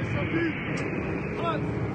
Essa aqui.